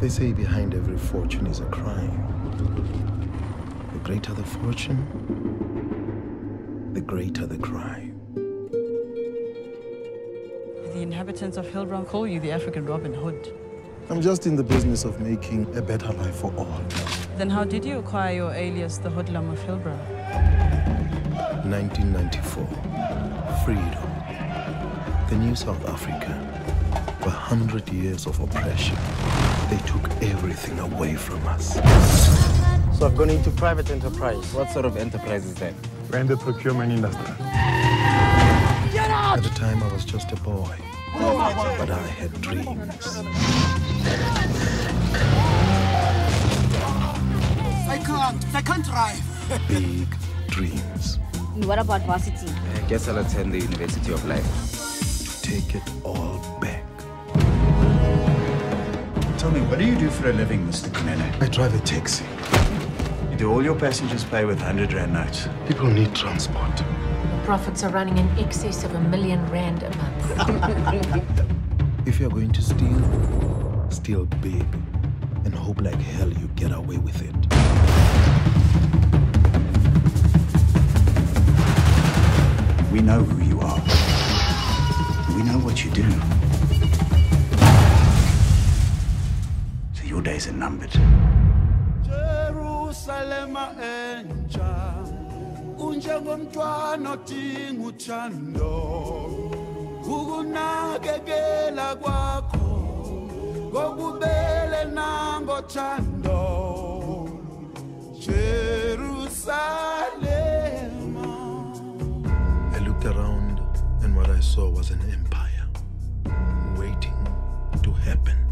They say behind every fortune is a crime. The greater the fortune, the greater the crime. The inhabitants of Hillbrow call you the African Robin Hood. I'm just in the business of making a better life for all. Then how did you acquire your alias, the Hoodlum of Hillbrow? 1994. Freedom. The new South Africa. For 100 years of oppression. They took everything away from us. So I've gone into private enterprise. What sort of enterprise is that? We're in the procurement industry. At the time, I was just a boy. But I had dreams. I can't. I can't drive. Big dreams. And What about varsity? I guess I'll attend the University of Life. To take it all Tell me, what do you do for a living, Mr. Kunene? I drive a taxi. You do all your passengers pay with 100 Rand notes? People need transport. Profits are running in excess of a million rand a month. If you're going to steal, steal big and hope like hell you get away with it. We know who you are. We know what you do. Your days are numbered. Jerusalem entsha unjengomntwana odinga uthando ukunakekela kwakho kokubele nangothando Jerusalem I looked around and what I saw was an empire waiting to happen.